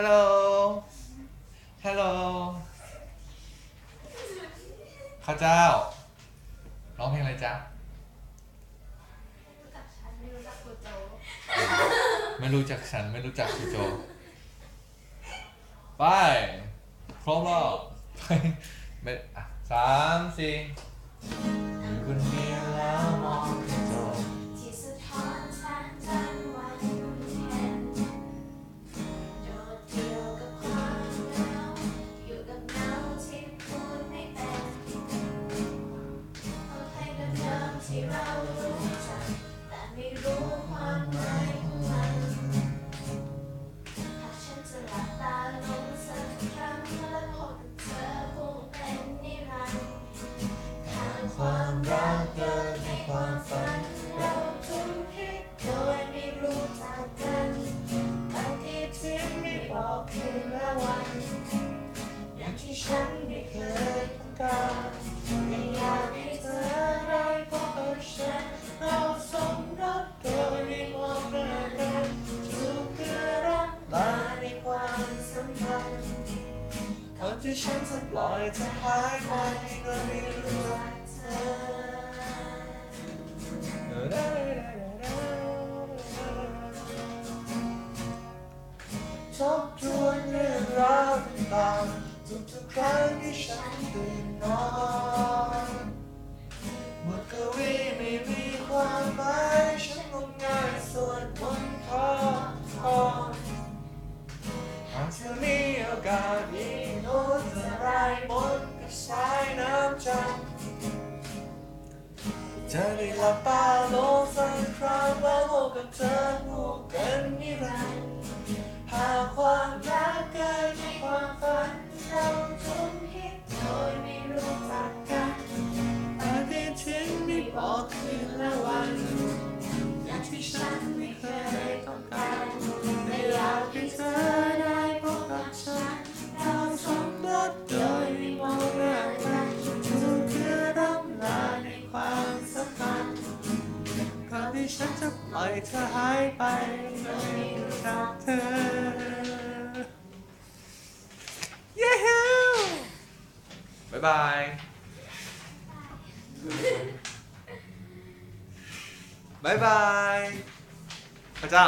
ฮัลโหล ฮัลโหล ข้าเจ้า ร้องเพลงอะไรจ๊ะ รู้จักฉันไม่รู้จักครูโจไม่รู้จักฉันไม่รู้จักคุณโจ ไป พร้อมแล้วไปไม่อะสามสี่อยู่คนเดียวแล้วมอง ความฝันเราทุ่มเทโดยไม่รู้จักกันบางทีที่ไม่บอกคืนละวันอย่างที่ฉันไม่เคยต้องการไม่อยากให้เธอได้พบกับฉันเราสมรสโดยไม่มองหน้ากันถูกเพื่อรักมาในความสัมพันธ์ก่อนที่ฉันจะปล่อยเธอหายไปก็ไม่รู้จักเธอ ทบทวนเรื่องราวต่างๆทุกๆครั้งที่ฉันตื่นนอนบทกวีไม่มีความหมายฉันงมงายสวดมนต์ขอพรหากเธอมีโอกาสอีกโน้ตจะรายมนต์กับสายน้ำจันทร์จะได้หลับตาลงสักครั้งแล้วพบกับเธอคู่กันนิรันดร์ ห ปล่อยเธอหายไปไม่รู้จักเธอเย้ฮูบ๊ายบาย บ๊ายบาย พระเจ้า